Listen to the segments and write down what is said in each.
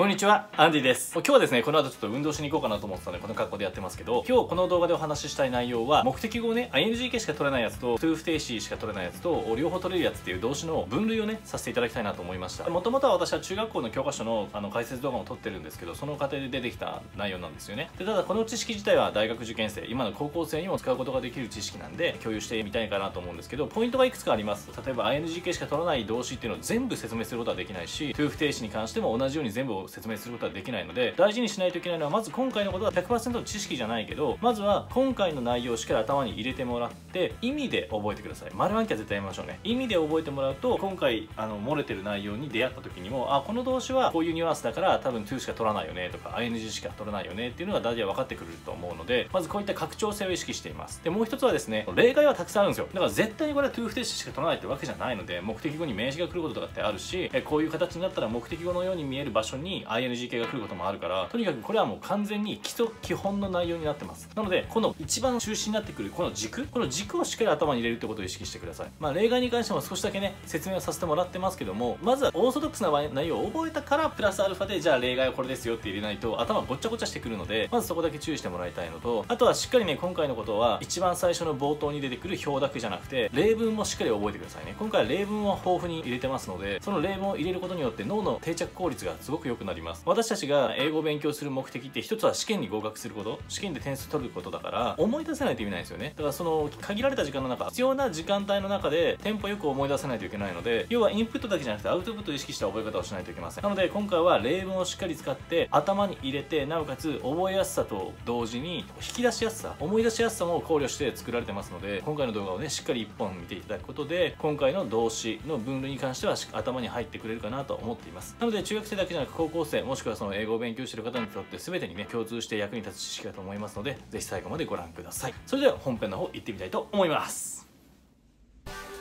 こんにちは、アンディです。今日はですね、この後ちょっと運動しに行こうかなと思ってたので、この格好でやってますけど、今日この動画でお話ししたい内容は、目的語をね、ING 形しか取れないやつと、トゥー不定詞しか取れないやつと、両方取れるやつっていう動詞の分類をね、させていただきたいなと思いました。もともとは私は中学校の教科書のあの解説動画も撮ってるんですけど、その過程で出てきた内容なんですよね。でただ、この知識自体は大学受験生、今の高校生にも使うことができる知識なんで、共有してみたいかなと思うんですけど、ポイントがいくつかあります。例えば、ING 形しか取らない動詞っていうのを全部説明することはできないし、トゥー不定詞に関しても同じように全部を説明することはできないので大事にしないといけないのはまず今回のことは100%の知識じゃないけどまずは今回の内容をしっかり頭に入れてもらって意味で覚えてください。丸暗記は絶対やめましょうね。意味で覚えてもらうと今回あの漏れてる内容に出会った時にもあこの動詞はこういうニュアンスだから多分 to しか取らないよねとか ing しか取らないよねっていうのが大体分かってくると思うのでまずこういった拡張性を意識しています。でもう一つはですね例外はたくさんあるんですよ。だから絶対にこれは to 不定詞しか取らないってわけじゃないので目的語に名詞が来ることとかってあるしえこういう形になったら目的語のように見える場所に ing 形が来ることもあるからとにかくこれはもう完全に基礎基本の内容になってます。なのでこの一番中心になってくるこの軸この軸をしっかり頭に入れるってことを意識してください。まあ例外に関しても少しだけね説明をさせてもらってますけどもまずはオーソドックスな内容を覚えたからプラスアルファでじゃあ例外はこれですよって入れないと頭ごっちゃごちゃしてくるのでまずそこだけ注意してもらいたいのとあとはしっかりね今回のことは一番最初の冒頭に出てくる表だけじゃなくて例文もしっかり覚えてくださいね。今回は例文を豊富に入れてますのでその例文を入れることによって脳の定着効率がすごく良くなります。私たちが英語を勉強する目的って一つは試験に合格すること。試験で点数取ることだから思い出せないと意味ないんですよね。だからその限られた時間の中必要な時間帯の中でテンポよく思い出せないといけないので要はインプットだけじゃなくてアウトプットを意識した覚え方をしないといけません。なので今回は例文をしっかり使って頭に入れてなおかつ覚えやすさと同時に引き出しやすさ思い出しやすさも考慮して作られてますので今回の動画をねしっかり1本見ていただくことで今回の動詞の分類に関しては頭に入ってくれるかなと思っています。なので中学生だけじゃなく高校生もしくはその英語を勉強してる方にとって全てにね共通して役に立つ知識だと思いますので是非最後までご覧ください。それでは本編の方行ってみたいと思います。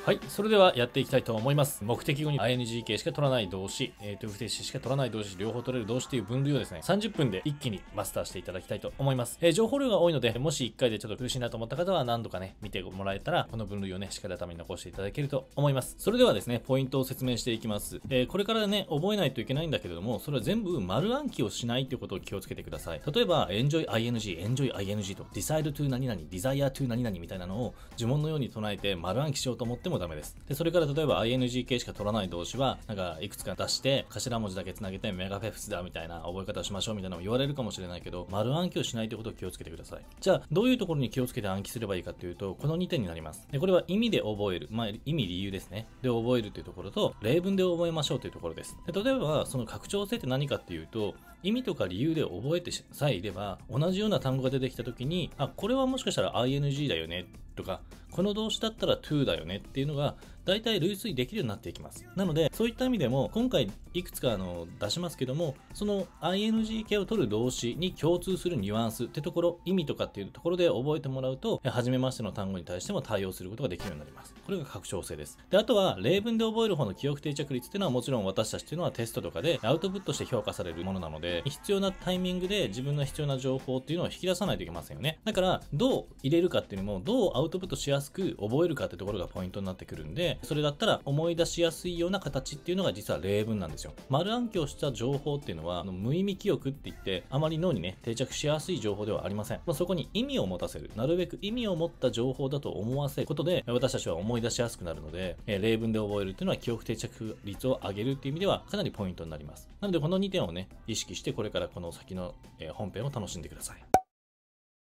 はい、それではやっていきたいと思います。目的語に ing 形しか取らない動詞、えー、と不定詞しか取らない動詞、両方取れる動詞という分類をですね、30分で一気にマスターしていただきたいと思います。えー情報量が多いので、もし1回でちょっと苦しいなと思った方は何度かね、見てもらえたら、この分類をね、しっかり頭に残していただけると思います。それではですね、ポイントを説明していきます。えーこれからね、覚えないといけないんだけれども、それは全部丸暗記をしないということを気をつけてください。例えば、enjoy ing、enjoy ing と、decide to 何々、desire to 何々みたいなのを呪文のように唱えて丸暗記しようと思ってもダメです。で、それから例えば ing 形しか取らない動詞は、なんかいくつか出して、頭文字だけつなげてメガフェフスだみたいな覚え方をしましょうみたいなのを言われるかもしれないけど、丸暗記をしないということを気をつけてください。じゃあ、どういうところに気をつけて暗記すればいいかというと、この2点になります。で、これは意味で覚える。まあ、意味理由ですね。で、覚えるというところと、例文で覚えましょうというところです。で例えば、その拡張性って何かっていうと、意味とか理由で覚えてさえいれば、同じような単語が出てきたときに、あ、これはもしかしたら ing だよねとか、この動詞だったら to だよねっていうのが、大体類推できるようになっていきます。なので、そういった意味でも、今回いくつかあの出しますけども、その ing 形を取る動詞に共通するニュアンスってところ、意味とかっていうところで覚えてもらうと、初めましての単語に対しても対応することができるようになります。これが拡張性です。で、あとは、例文で覚える方の記憶定着率っていうのはもちろん私たちっていうのはテストとかでアウトプットして評価されるものなので、必要なタイミングで自分の必要な情報っていうのを引き出さないといけませんよね。だから、どう入れるかっていうのも、どうアウトプットしやすく覚えるかってところがポイントになってくるんで、それだったら思い出しやすいような形っていうのが実は例文なんですよ。丸暗記をした情報っていうのは、の無意味記憶って言って、あまり脳にね、定着しやすい情報ではありません。まあ、そこに意味を持たせる。なるべく意味を持った情報だと思わせることで、私たちは思い出しやすくなるので、えー例文で覚えるっていうのは記憶定着率を上げるっていう意味ではかなりポイントになります。なので、この2点をね、意識して、これからこの先の、えー本編を楽しんでください。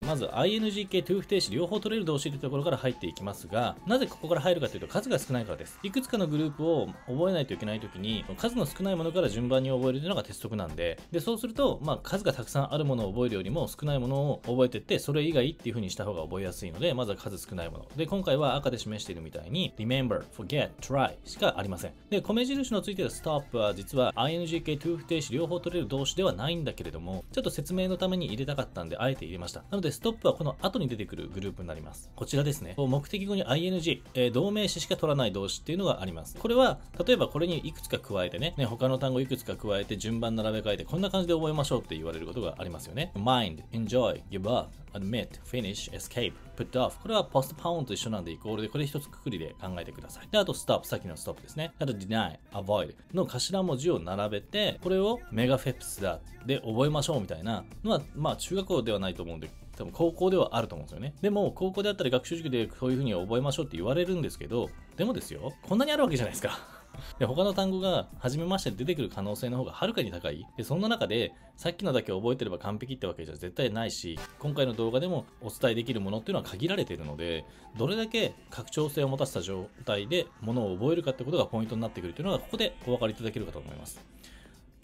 まず ing 形、to 不定詞両方取れる動詞というところから入っていきますが、なぜここから入るかというと数が少ないからです。いくつかのグループを覚えないといけないときに、数の少ないものから順番に覚えるというのが鉄則なんで、で、そうすると、まあ数がたくさんあるものを覚えるよりも少ないものを覚えていって、それ以外っていう風にした方が覚えやすいので、まずは数少ないもの。で、今回は赤で示しているみたいに、remember, forget, try しかありません。で、米印のついている stop は実は ing 形、to 不定詞両方取れる動詞ではないんだけれども、ちょっと説明のために入れたかったんで、あえて入れました。なので、でストップはこの後に出てくるグループになります。こちらですね。目的語に ing、えー同名詞しか取らない動詞っていうのがあります。これは、例えばこれにいくつか加えてね、ね他の単語いくつか加えて順番並べ替えて、こんな感じで覚えましょうって言われることがありますよね。mind, enjoy, give up, admit, finish, escape put off これは postpone と一緒なんでイコールでこれ一つくくりで考えてくださいであと stop さっきの stop ですねあと deny avoid の頭文字を並べてこれをメガフェプスだで覚えましょうみたいなのはまあ中学校ではないと思うんで多分高校ではあると思うんですよね。でも、高校であったり学習塾でそういうふうに覚えましょうって言われるんですけど、でもですよ、こんなにあるわけじゃないですか。で他の単語が初めまして出てくる可能性の方がはるかに高いでそんな中でさっきのだけ覚えてれば完璧ってわけじゃ絶対ないし今回の動画でもお伝えできるものっていうのは限られているのでどれだけ拡張性を持たせた状態でものを覚えるかってことがポイントになってくるというのがここでお分かりいただけるかと思います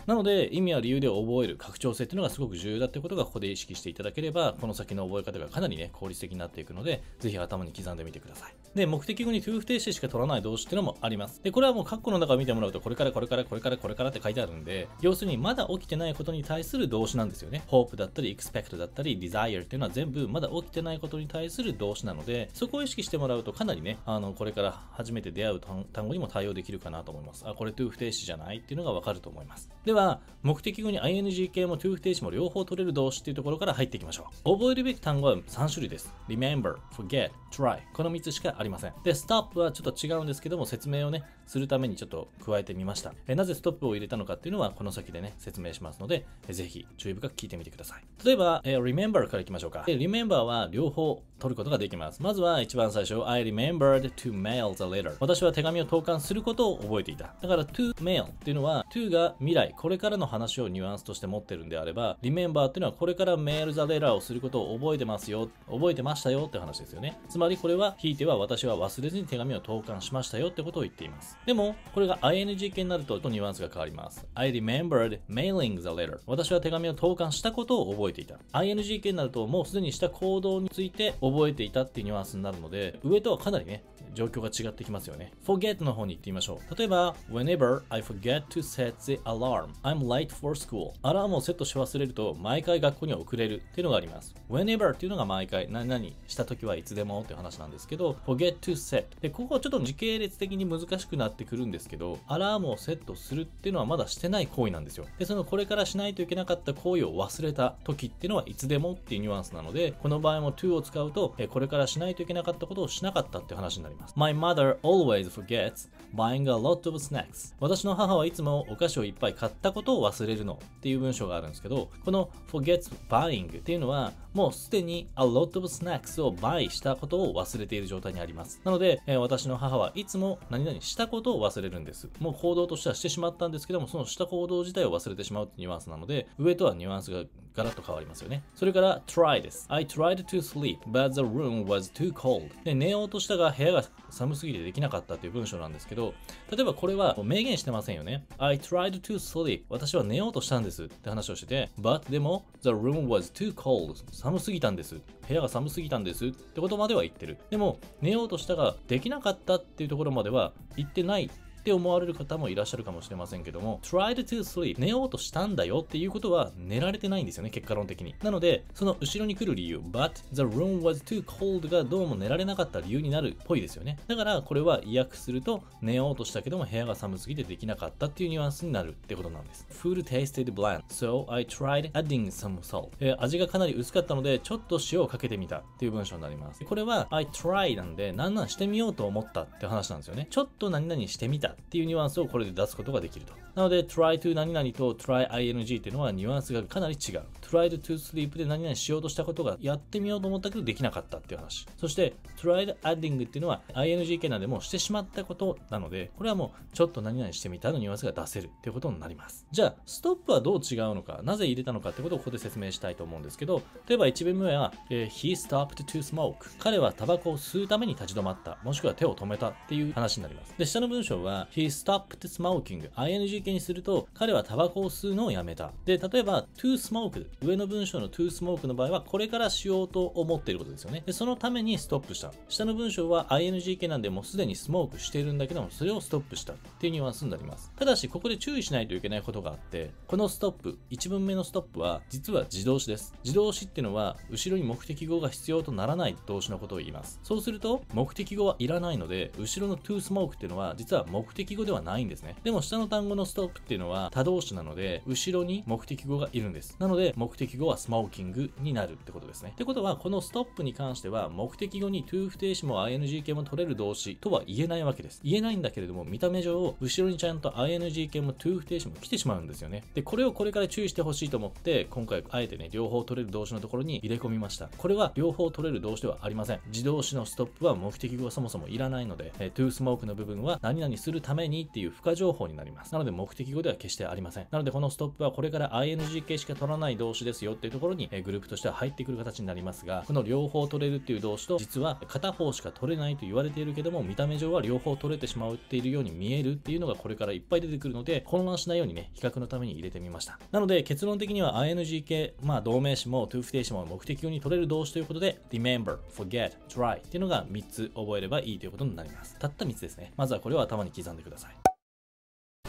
なので意味や理由で覚える拡張性っていうのがすごく重要だってことがここで意識していただければこの先の覚え方がかなりね効率的になっていくのでぜひ頭に刻んでみてください。で目的語に to 不定詞しか取らない動詞っていうのもあります。でこれはもう括弧の中を見てもらうとこれからこれからこれからこれからって書いてあるんで要するにまだ起きてないことに対する動詞なんですよね。hope だったり expect だったり desire っていうのは全部まだ起きてないことに対する動詞なのでそこを意識してもらうとかなりねあのこれから初めて出会う単語にも対応できるかなと思います。あこれ to 不定詞じゃないっていうのがわかると思います。では目的語に ing 系も to 不定詞も両方取れる動詞っていうところから入っていきましょう。覚えるべき単語は3種類です。remember, forget, try この3つしかありません。で、stop はちょっと違うんですけども説明をね、するためにちょっと加えてみました。えなぜストップを入れたのかっていうのはこの先でね、説明しますので、えぜひ注意深く聞いてみてください。例えば、え remember からいきましょうか。remember は両方取ることができます。まずは一番最初、I remembered to mail the letter。私は手紙を投函することを覚えていた。だから to mail っていうのは to が未来、これからの話をニュアンスとして持ってるんであれば、remember っていうのはこれからメール the letter をすることを覚えてますよ、覚えてましたよって話ですよね。つまりこれは、ひいては私は忘れずに手紙を投函しましたよってことを言っています。でも、これが ing 形になるととニュアンスが変わります。I remembered mailing the letter。私は手紙を投函したことを覚えていた。ing 形になるともうすでにした行動について覚えていたっていうニュアンスになるので、上とはかなりね、状況が違ってきますよね。forget の方に行ってみましょう。例えば、whenever I forget to set the alarm, I'm late for school. アラームをセットし忘れると、毎回学校には遅れるっていうのがあります。whenever っていうのが毎回、何々した時はいつでもっていう話なんですけど、forget to set。で、ここはちょっと時系列的に難しくななってくるんですけど、アラームをセットするっていうのはまだしてない行為なんですよ。で、そのこれからしないといけなかった行為を忘れた時っていうのはいつでもっていうニュアンスなので、この場合も to を使うと、これからしないといけなかったことをしなかったって話になります。My mother always forgets buying a lot of snacks. 私の母はいつもお菓子をいっぱい買ったことを忘れるのっていう文章があるんですけど、この forgets buying っていうのは、もうすでに a lot of snacks を buy したことを忘れている状態にあります。なので、私の母はいつも何々したことことを忘れるんです。もう行動としてはしてしまったんですけども、そのした行動自体を忘れてしまうってニュアンスなので、上とはニュアンスがガラッと変わりますよね。それから try です。I tried to sleep, but the room was too cold. で寝ようとしたが部屋が寒すぎてできなかったという文章なんですけど、例えばこれは明言してませんよね。I tried to sleep. 私は寝ようとしたんですって話をしてて、but でも the room was too cold. 寒すぎたんです。部屋が寒すぎたんですってことまでは言ってる。でも寝ようとしたができなかったっていうところまでは言ってないって思われる方もいらっしゃるかもしれませんけども tried to sleep 寝ようとしたんだよっていうことは寝られてないんですよね結果論的に。なのでその後ろに来る理由 but the room was too cold がどうも寝られなかった理由になるっぽいですよね。だからこれは意訳すると寝ようとしたけども部屋が寒すぎてできなかったっていうニュアンスになるってことなんです。food tasted bland so I tried adding some salt、えー、味がかなり薄かったのでちょっと塩をかけてみたっていう文章になります。これは I try なんで何なんしてみようと思ったって話なんですよね。ちょっと何々してみた。っていうニュアンスをこれで出すことができると。なので、try to 何々と try ing っていうのはニュアンスがかなり違う。tried to sleep で何々しようとしたことがやってみようと思ったけどできなかったっていう話。そして、tried adding っていうのは ing 系なんでもしてしまったことなので、これはもうちょっと何々してみたのニュアンスが出せるっていうことになります。じゃあ、ストップはどう違うのか、なぜ入れたのかってことをここで説明したいと思うんですけど、例えば1文目は、えー、he stopped to smoke 彼はタバコを吸うために立ち止まった、もしくは手を止めたっていう話になります。で、下の文章は、he stopped smoking ing にすると、彼はタバコを吸うのをやめた。で、例えば to smoke 上の文章の to smoke の場合は、これからしようと思っていることですよね。で、そのためにストップした。下の文章は ing 系なんでもうすでにスモークしてるんだけども、それをストップしたっていうニュアンスになります。ただし、ここで注意しないといけないことがあって、このストップ、1文目のストップは、実は自動詞です。自動詞っていうのは、後ろに目的語が必要とならない動詞のことを言います。そうすると、目的語はいらないので、後ろの to smoke っていうのは、実は目的語ではないんですね。でも、下の単語のストップっていうのは他動詞なので、後ろに目的語がいるんです。なので、目的語はスモーキングになるってことですね。ってことは、このストップに関しては、目的語に to 不定詞も ing 形も取れる動詞とは言えないわけです。言えないんだけれども、見た目上、後ろにちゃんと ing 形も to 不定詞も来てしまうんですよね。で、これをこれから注意してほしいと思って、今回あえてね、両方取れる動詞のところに入れ込みました。これは両方取れる動詞ではありません。自動詞のストップは目的語がそもそもいらないので、え to smoke の部分は何々するためにっていう付加情報になります。なので目的語では決してありません。なのでこのストップはこれから ing 形しか取らない動詞ですよっていうところに、えグループとしては入ってくる形になりますが、この両方取れるっていう動詞と、実は片方しか取れないと言われているけども、見た目上は両方取れてしまうっているように見えるっていうのがこれからいっぱい出てくるので、混乱しないようにね、比較のために入れてみました。なので結論的には ing 形、まあ動名詞も to 不定詞も目的語に取れる動詞ということで、remember, forget, try っていうのが3つ覚えればいいということになります。たった3つですね。まずはこれを頭に刻んでください。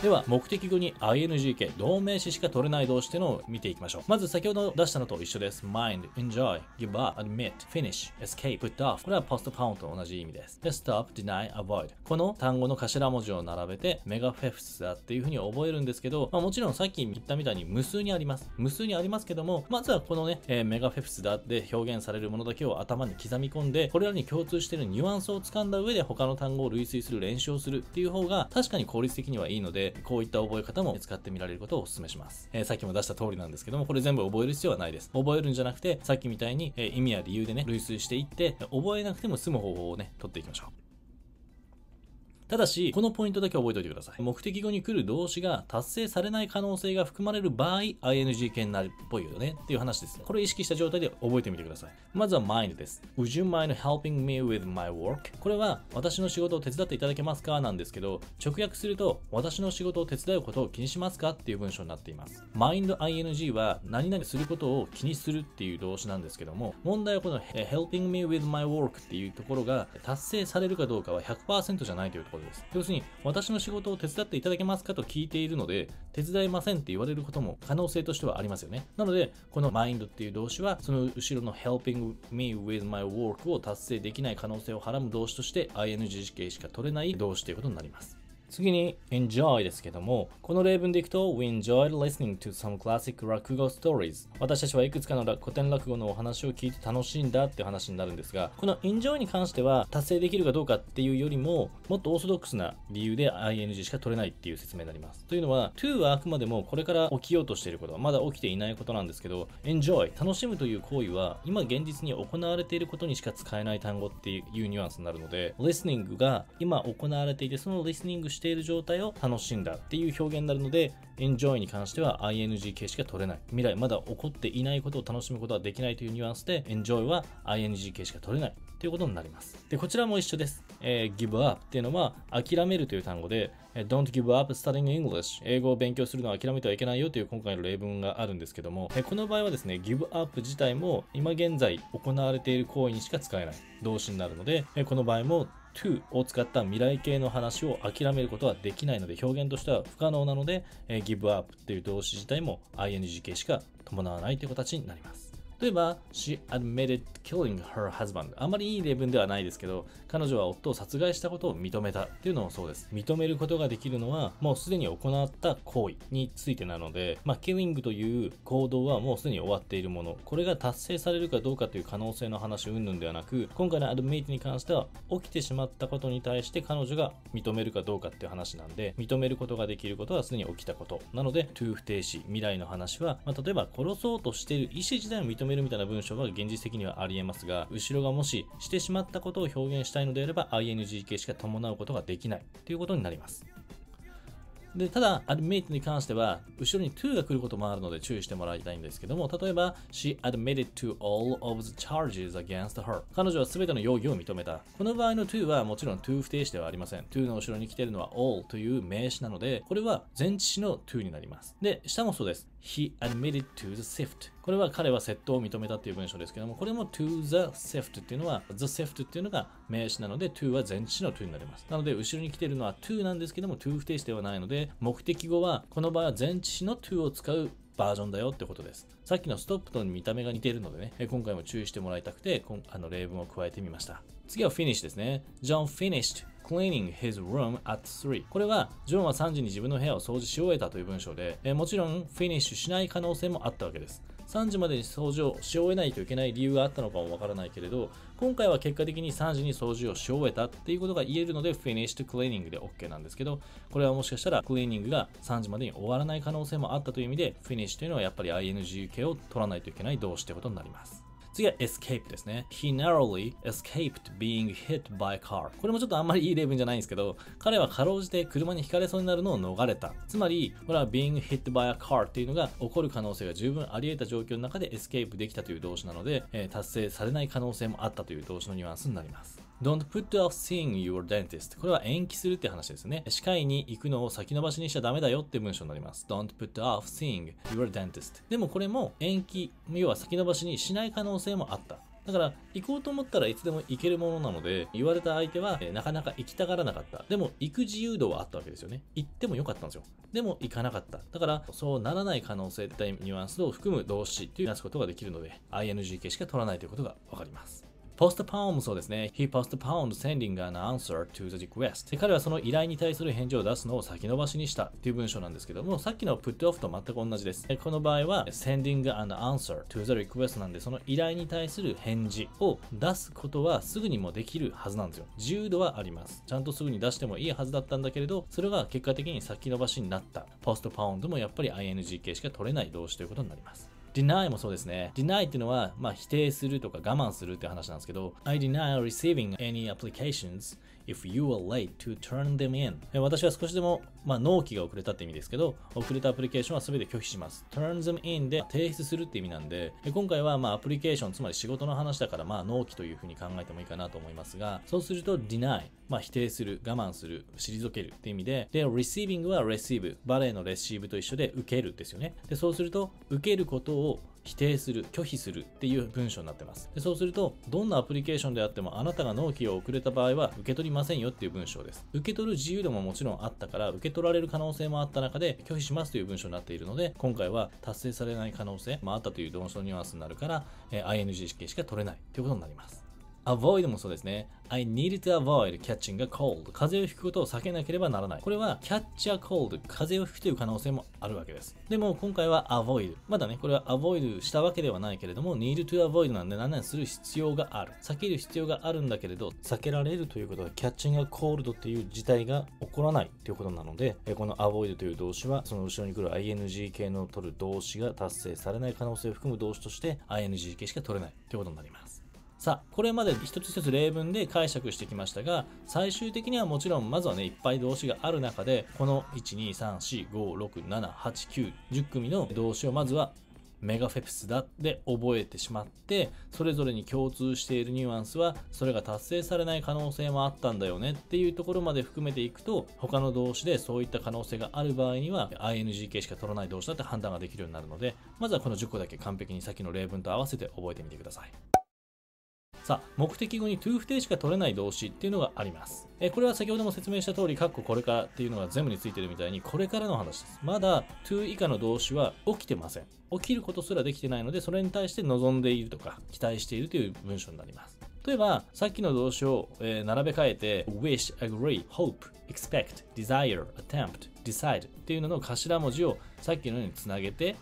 では、目的語に ing 形、同名詞しか取れない動詞っていうのを見ていきましょう。まず先ほど出したのと一緒です。mind, enjoy, give up, admit, finish, escape, put off。これは postpone と同じ意味です。で、stop, deny, avoid。この単語の頭文字を並べて、メガフェフスだっていうふうに覚えるんですけど、まあ、もちろんさっき言ったみたいに無数にあります。無数にありますけども、まずはこのね、えー、メガフェフスだって表現されるものだけを頭に刻み込んで、これらに共通しているニュアンスを掴んだ上で他の単語を類推する練習をするっていう方が確かに効率的にはいいので、こういった覚え方も使ってみられることをお勧めします。えー、さっきも出した通りなんですけども、これ全部覚える必要はないです。覚えるんじゃなくて、さっきみたいに、えー、意味や理由でね、類推していって、覚えなくても済む方法をね、取っていきましょう。ただし、このポイントだけ覚えておいてください。目的語に来る動詞が達成されない可能性が含まれる場合、ing 形になるっぽいよねっていう話です。これを意識した状態で覚えてみてください。まずは mind です。Would you mind helping me with my work? これは私の仕事を手伝っていただけますか？なんですけど、直訳すると私の仕事を手伝うことを気にしますか？っていう文章になっています。mind ing は何々することを気にするっていう動詞なんですけども、問題はこの helping me with my work っていうところが達成されるかどうかは100%じゃないというところです。要するに、私の仕事を手伝っていただけますかと聞いているので、手伝いませんって言われることも可能性としてはありますよね。なので、この mind っていう動詞は、その後ろの helping me with my work を達成できない可能性をはらむ動詞として ing 形しか取れない動詞ということになります。次に enjoy ですけども、この例文でいくと We enjoyed listening to some classic 落語 stories 私たちはいくつかの古典落語のお話を聞いて楽しいんだって話になるんですが、この enjoy に関しては達成できるかどうかっていうよりも、もっとオーソドックスな理由で ing しか取れないっていう説明になります。というのは、to はあくまでもこれから起きようとしていること、まだ起きていないことなんですけど、enjoy 楽しむという行為は今現実に行われていることにしか使えない単語っていうニュアンスになるので、listening が今行われていて、その listening している状態を楽しんだっていう表現になるので、enjoy に関しては ing 形しか取れない。未来まだ起こっていないことを楽しむことはできないというニュアンスで、enjoy は ing 形しか取れないということになります。で、こちらも一緒です。えー、give up っていうのは諦めるという単語で、don't give up studying English 英語を勉強するのは諦めてはいけないよという今回の例文があるんですけどもえ、この場合はですね、give up 自体も今現在行われている行為にしか使えない動詞になるので、えこの場合も to を使った未来形の話を諦めることはできないので表現としては不可能なので、え give up っていう動詞自体も ing 形しか伴わないという形になります。例えば、she admitted killing her husband あまりいい例文ではないですけど、彼女は夫を殺害したことを認めたっていうのもそうです。認めることができるのは、もうすでに行った行為についてなので、まあ、killing という行動はもうすでに終わっているもの、これが達成されるかどうかという可能性の話云々ではなく、今回の admit に関しては、起きてしまったことに対して彼女が認めるかどうかっていう話なんで、認めることができることはすでに起きたこと。なので、to 不定詞、未来の話は、まあ、例えば殺そうとしている意思自体を認めめるみたいな文章は現実的にはありえますが、後ろがもししてしまったことを表現したいのであれば ing 形しか伴うことができないということになります。で、ただ、admit に関しては、後ろに to が来ることもあるので注意してもらいたいんですけども、例えば、she admitted to all of the charges against her. 彼女は全ての容疑を認めた。この場合の to はもちろん to 不定詞ではありません。to の後ろに来ているのは all という名詞なので、これは前置詞の to になります。で、下もそうです。He admitted to the theft これは彼は窃盗を認めたという文章ですけども、これも to the theft っていうのは、the theft っていうのが名詞なので、to は前置詞の to になります。なので、後ろに来ているのは to なんですけども、to 不定詞ではないので、目的語は、この場合は前置詞の to を使うバージョンだよってことです。さっきのストップと見た目が似ているのでね、今回も注意してもらいたくて、あの例文を加えてみました。次は finish ですね。John finished cleaning his room at 3これはジョンは3時に自分の部屋を掃除し終えたという文章で、えー、もちろんフィニッシュしない可能性もあったわけです3時までに掃除をし終えないといけない理由があったのかもわからないけれど、今回は結果的に3時に掃除をし終えたっていうことが言えるので、finished cleaning で OK なんですけど、これはもしかしたらクリーニングが3時までに終わらない可能性もあったという意味で、finish というのはやっぱり ing 形を取らないといけない動詞ということになります。次は escape ですね。He narrowly escaped being hit by car. これもちょっとあんまりいい例文じゃないんですけど、彼はかろうじて車にひかれそうになるのを逃れた。つまり、これは being hit by a car っていうのが起こる可能性が十分あり得た状況の中で escape できたという動詞なので、えー、達成されない可能性もあったという動詞のニュアンスになります。Don't put off seeing your dentist. これは延期するって話ですね。歯科医に行くのを先延ばしにしちゃダメだよって文章になります。Don't put off seeing your dentist. でもこれも延期、要は先延ばしにしない可能性もあった。だから、行こうと思ったらいつでも行けるものなので、言われた相手は、えなかなか行きたがらなかった。でも、行く自由度はあったわけですよね。行ってもよかったんですよ。でも、行かなかった。だから、そうならない可能性ってニュアンスを含む動詞っていうなすことができるので、ing 形しか取らないということがわかります。Postpone もそうですね。He postponed sending an answer to the request. で彼はその依頼に対する返事を出すのを先延ばしにしたっていう文章なんですけども、さっきの put off と全く同じです。この場合は sending an answer to the request なんで、その依頼に対する返事を出すことはすぐにもできるはずなんですよ。自由度はあります。ちゃんとすぐに出してもいいはずだったんだけれど、それが結果的に先延ばしになった。postponed もやっぱり ing 形しか取れない動詞ということになります。Deny もそうですね。deny っていうのは、まあ、否定するとか我慢するって話なんですけど、I deny receiving any applications if you are late to turn them in 私は少しでも、まあ、納期が遅れたって意味ですけど、遅れたアプリケーションは全て拒否します。turn them in で提出するって意味なんで、今回はまあアプリケーション、つまり仕事の話だから、まあ納期というふうに考えてもいいかなと思いますが、そうすると deny、まあ否定する、我慢する、退けるって意味で、で、receiving は receive、バレーのレシーブと一緒で受けるですよね。で、そうすると、受けることを否定する、拒否するっていう文章になってます。でそうすると、どんなアプリケーションであってもあなたが納期を遅れた場合は受け取りませんよっていう文章です。受け取る自由度ももちろんあったから、受け取られる可能性もあった中で拒否しますという文章になっているので、今回は達成されない可能性もあったという動詞のニュアンスになるから、えー、ing 式しか取れないということになります。Avoid もそうですね。I need to avoid catching a cold. 風邪をひくことを避けなければならない。これは catch a cold. 風邪をひくという可能性もあるわけです。でも今回は avoid。まだね、これは avoid したわけではないけれども、need to avoid なんで何々する必要がある。避ける必要があるんだけれど、避けられるということは catching a cold っていう事態が起こらないということなので、この avoid という動詞はその後ろに来る ing 形の取る動詞が達成されない可能性を含む動詞として ing 形しか取れないということになります。さあ、これまで一つ一つ例文で解釈してきましたが、最終的にはもちろん、まずはね、いっぱい動詞がある中で、この1、2、3、4、5、6、7、8、9、10組の動詞をまずはメガフェプスだで覚えてしまってそれぞれに共通しているニュアンスはそれが達成されない可能性もあったんだよねっていうところまで含めていくと他の動詞でそういった可能性がある場合には ing 形しか取らない動詞だって判断ができるようになるのでまずはこの10個だけ完璧にさっきの例文と合わせて覚えてみてください。さあ、目的語に to 不定しか取れない動詞っていうのがあります。えこれは先ほども説明した通り、カッコこれからっていうのが全部についてるみたいに、これからの話です。まだ to 以下の動詞は起きてません。起きることすらできてないので、それに対して望んでいるとか、期待しているという文章になります。例えば、さっきの動詞を、えー、並べ替えて、wish, agree, hope, expect, desire, attempt, decide っていうのの頭文字をさっきのようにつなげて、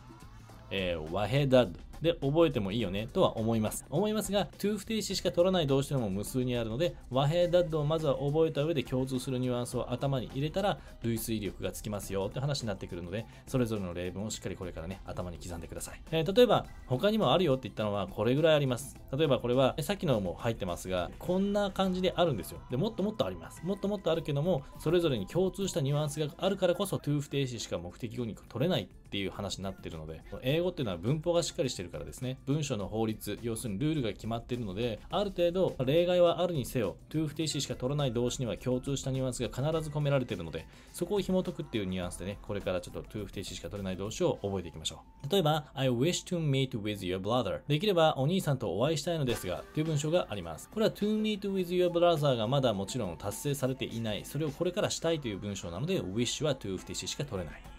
えー、和平だで覚えてもいいよねとは思います。思いますが、to 不定詞しか取らない動詞というのも無数にあるので、和平ダッドをまずは覚えた上で共通するニュアンスを頭に入れたら、類推力がつきますよって話になってくるので、それぞれの例文をしっかりこれからね、頭に刻んでください。えー、例えば、他にもあるよって言ったのはこれぐらいあります。例えばこれは、さっきのも入ってますが、こんな感じであるんですよ。で、もっともっとあります。もっともっとあるけども、それぞれに共通したニュアンスがあるからこそ、to 不定詞しか目的語に取れないっていう話になってるので、英語っていうのは文法がしっかりしてるからですね、文章の法律、要するにルールが決まってるので、ある程度例外はあるにせよ、to 不定詞しか取らない動詞には共通したニュアンスが必ず込められてるので、そこを紐解くっていうニュアンスでね、これからちょっと to 不定詞しか取れない動詞を覚えていきましょう。例えば、I wish to meet with your brother できればお兄さんとお会いしたいのですが、という文章があります。これは to meet with your brother がまだもちろん達成されていない、それをこれからしたいという文章なので、wish は to 不定詞しか取れない。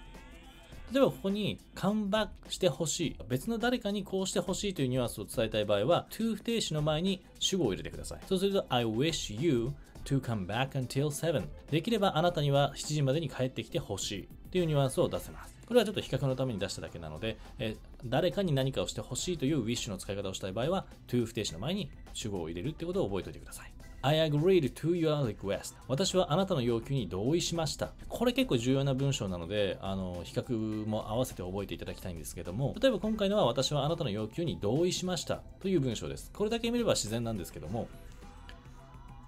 例えばここにカムバックしてほしい。別の誰かにこうしてほしいというニュアンスを伝えたい場合は、to 不定詞の前に主語を入れてください。そうすると、I wish you to come back until 7できればあなたには7時までに帰ってきてほしいっていうニュアンスを出せますこれはちょっと比較のために出しただけなので、え誰かに何かをしてほしいという wish の使い方をしたい場合は to 不定詞の前に主語を入れるってことを覚えておいてください I agreed to your request. 私はあなたの要求に同意しました。これ結構重要な文章なので、あの、比較も合わせて覚えていただきたいんですけども、例えば今回のは私はあなたの要求に同意しましたという文章です。これだけ見れば自然なんですけども、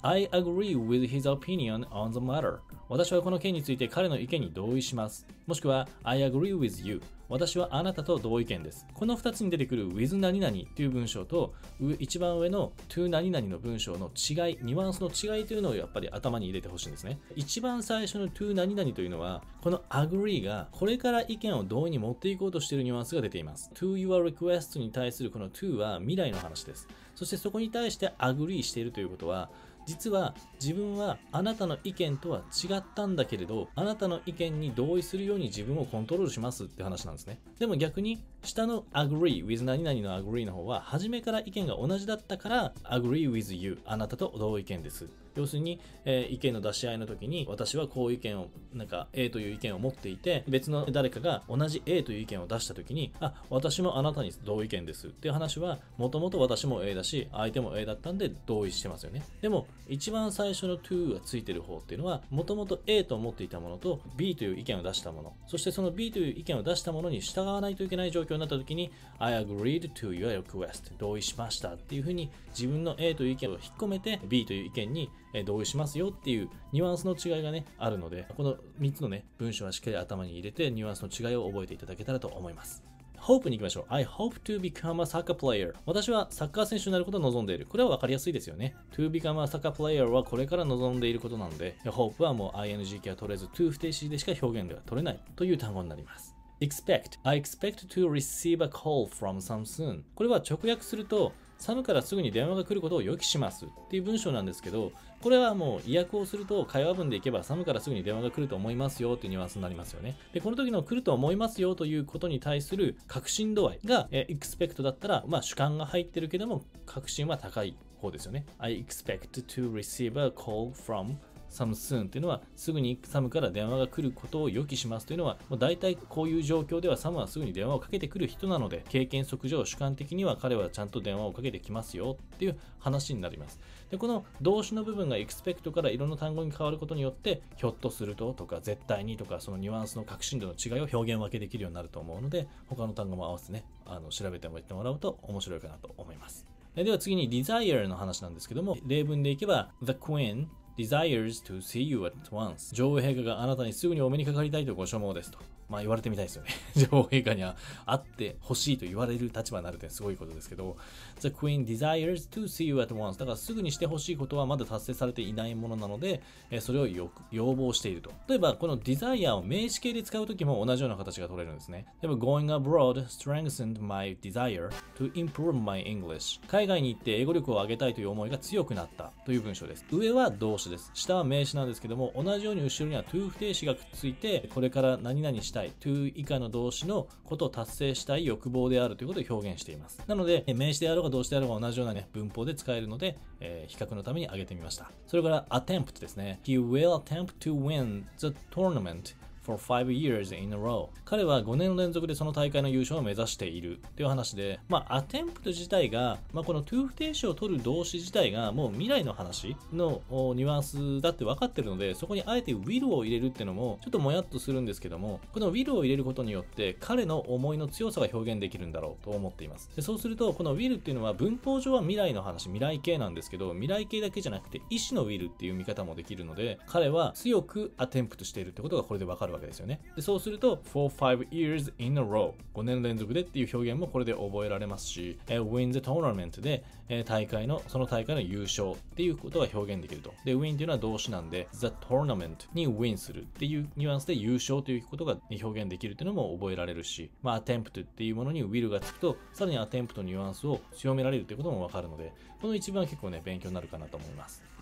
I agree with his opinion on the matter. 私はこの件について彼の意見に同意します。もしくは I agree with you. 私はあなたと同意見です。この2つに出てくる with 何々という文章と一番上の to 何々の文章の違い、ニュアンスの違いというのをやっぱり頭に入れてほしいんですね。一番最初の to 何々というのはこの agree がこれから意見を同意に持っていこうとしているニュアンスが出ています。to your request に対するこの to は未来の話です。そしてそこに対して agree しているということは実は自分はあなたの意見とは違ったんだけれど、あなたの意見に同意するように自分をコントロールしますって話なんですね。でも逆に、下の agree with 何々の agree の方は、初めから意見が同じだったから、agree with you あなたと同意見です。要するに、えー、意見の出し合いの時に、私はこういう意見を、なんか A という意見を持っていて、別の誰かが同じ A という意見を出した時に、あ、私もあなたに同意見ですっていう話は、もともと私も A だし、相手も A だったんで同意してますよね。でも、一番最初の to がついてる方っていうのは、もともと A と思っていたものと B という意見を出したもの、そしてその B という意見を出したものに従わないといけない状況になった時に、I agreed to your request 同意しましたっていうふうに自分の A という意見を引っ込めて B という意見に同意しますよっていうニュアンスの違いがね、あるので、この3つのね、文章はしっかり頭に入れてニュアンスの違いを覚えていただけたらと思います。hope に行きましょう。I hope to become a soccer player. 私はサッカー選手になることを望んでいる。これは分かりやすいですよね。to become a soccer player はこれから望んでいることなので、hope はもう ing 形は取れず to 不定詞でしか表現では取れないという単語になります。expect. I expect to receive a call from some soon. これは直訳すると、サムからすぐに電話が来ることを予期しますっていう文章なんですけど、これはもう意訳をすると会話文でいけばサムからすぐに電話が来ると思いますよっていうニュアンスになりますよね。で、この時の来ると思いますよということに対する確信度合いが、え expect だったら、まあ主観が入ってるけども、確信は高い方ですよね。I expect to receive a call from サムスーンっていうのはすぐにサムから電話が来ることを予期しますというのはもう大体こういう状況ではサムはすぐに電話をかけてくる人なので経験則上主観的には彼はちゃんと電話をかけてきますよっていう話になります。でこの動詞の部分が expect からいろんな単語に変わることによってひょっとするととか絶対にとかそのニュアンスの確信度の違いを表現分けできるようになると思うので他の単語も合わせてねあの調べてもらうと面白いかなと思います。では次に desire の話なんですけども例文でいけば The Queen desires to see you at once. 女王陛下があなたにすぐにお目にかかりたいとご所望ですと。まあ言われてみたいですよね。女王陛下には会ってほしいと言われる立場になるってすごいことですけど、The Queen desires to see you at once だからすぐにしてほしいことはまだ達成されていないものなので、それを要望していると。例えばこの desire を名詞形で使うときも同じような形が取れるんですね。例えば going abroad strengthened my desire to improve my English 海外に行って英語力を上げたいという思いが強くなったという文章です。上は動詞です。下は名詞なんですけども、同じように後ろには to 不定詞がくっついて、これから何々してしたい to 以下の動詞のことを達成したい欲望であるということを表現しています。なので、名詞であろうが動詞であろうが同じようなね、文法で使えるので、えー、比較のために挙げてみました。それから attempt ですね。He will attempt to win the tournament for five years in a row 彼は5年連続でその大会の優勝を目指しているっていう話で、まあ、アテンプト自体が、まあ、この to 不定詞を取る動詞自体がもう未来の話のニュアンスだって分かってるので、そこにあえて will を入れるっていうのもちょっともやっとするんですけども、この will を入れることによって彼の思いの強さが表現できるんだろうと思っています。でそうすると、この will っていうのは文法上は未来の話、未来形なんですけど、未来形だけじゃなくて意思の will っていう見方もできるので、彼は強くアテンプトしているってことがこれで分かるわけですよね。でそうすると、for five years in a row 5年連続でっていう表現もこれで覚えられますし、win the tournament で大会の、その大会の優勝っていうことが表現できると。で、win っていうのは動詞なんで、the tournament に win するっていうニュアンスで優勝ということが表現できるっていうのも覚えられるし、まあ、attempt っていうものに will がつくと、さらに attempt のニュアンスを強められるっていうこともわかるので、この一番結構ね、勉強になるかなと思います。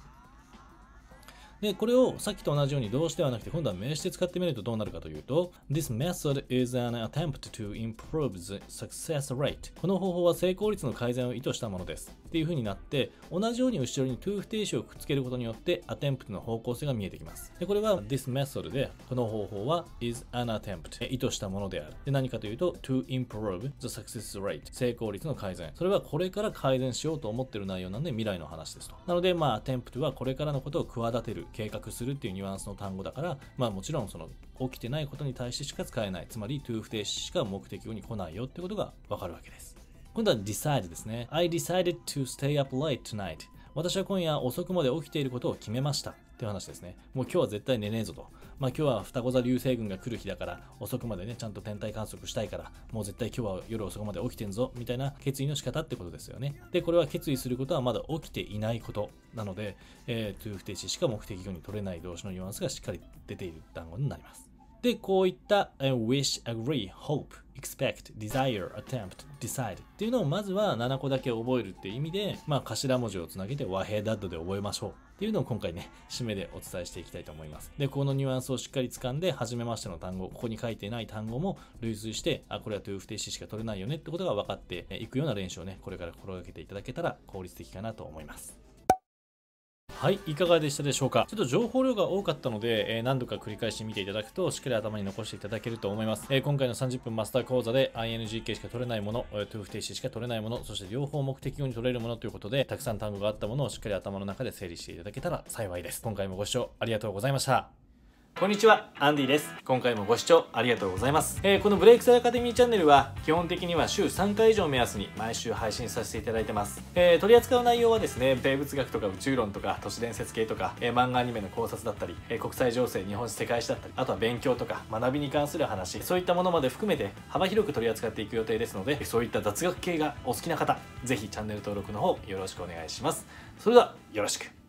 で、これをさっきと同じように動詞ではなくて、今度は名詞で使ってみるとどうなるかというと、This method is an attempt to improve the success rate. この方法は成功率の改善を意図したものです。っていう風になって、同じように後ろに to 不定詞をくっつけることによって、attempt の方向性が見えてきます。で、これは this method で、この方法は is an attempt 意図したものである。で、何かというと、to improve the success rate 成功率の改善。それはこれから改善しようと思っている内容なんで未来の話ですと。なので、まあ、attempt はこれからのことを企てる、計画するっていうニュアンスの単語だから、まあもちろんその起きてないことに対してしか使えない。つまり to 不定詞しか目的語に来ないよってことがわかるわけです。今度は decide ですね。I decided to stay up late tonight. 私は今夜遅くまで起きていることを決めました。っていう話ですね。もう今日は絶対寝ねえぞと。まあ今日は双子座流星群が来る日だから遅くまでね、ちゃんと天体観測したいから、もう絶対今日は夜遅くまで起きてんぞ、みたいな決意の仕方ってことですよね。で、これは決意することはまだ起きていないことなので、えー、to 不定詞しか目的語に取れない動詞のニュアンスがしっかり出ている単語になります。で、こういった wish, agree, hope, expect, desire, attempt, decide っていうのをまずは7個だけ覚えるっていう意味で、まあ頭文字をつなげて和平ダッドで覚えましょうっていうのを今回ね、締めでお伝えしていきたいと思います。で、このニュアンスをしっかり掴んで、初めましての単語、ここに書いてない単語も類推して、あ、これは to 不定詞しか取れないよねってことが分かっていくような練習をね、これから心がけていただけたら効率的かなと思います。はい、いかがでしたでしょうか？ちょっと情報量が多かったので、えー、何度か繰り返して見ていただくと、しっかり頭に残していただけると思います。えー、今回の30分マスター講座で INGK しか取れないもの、トゥーフ停止しか取れないもの、そして両方目的語に取れるものということで、たくさん単語があったものをしっかり頭の中で整理していただけたら幸いです。今回もご視聴ありがとうございました。こんにちは、アンディです。今回もご視聴ありがとうございます。えー、このブレイクスアカデミーチャンネルは、基本的には週3回以上目安に毎週配信させていただいてます。えー、取り扱う内容はですね、生物学とか宇宙論とか都市伝説系とか、えー、漫画アニメの考察だったり、え国際情勢、日本史世界史だったり、あとは勉強とか学びに関する話、そういったものまで含めて幅広く取り扱っていく予定ですので、そういった雑学系がお好きな方、ぜひチャンネル登録の方よろしくお願いします。それでは、よろしく。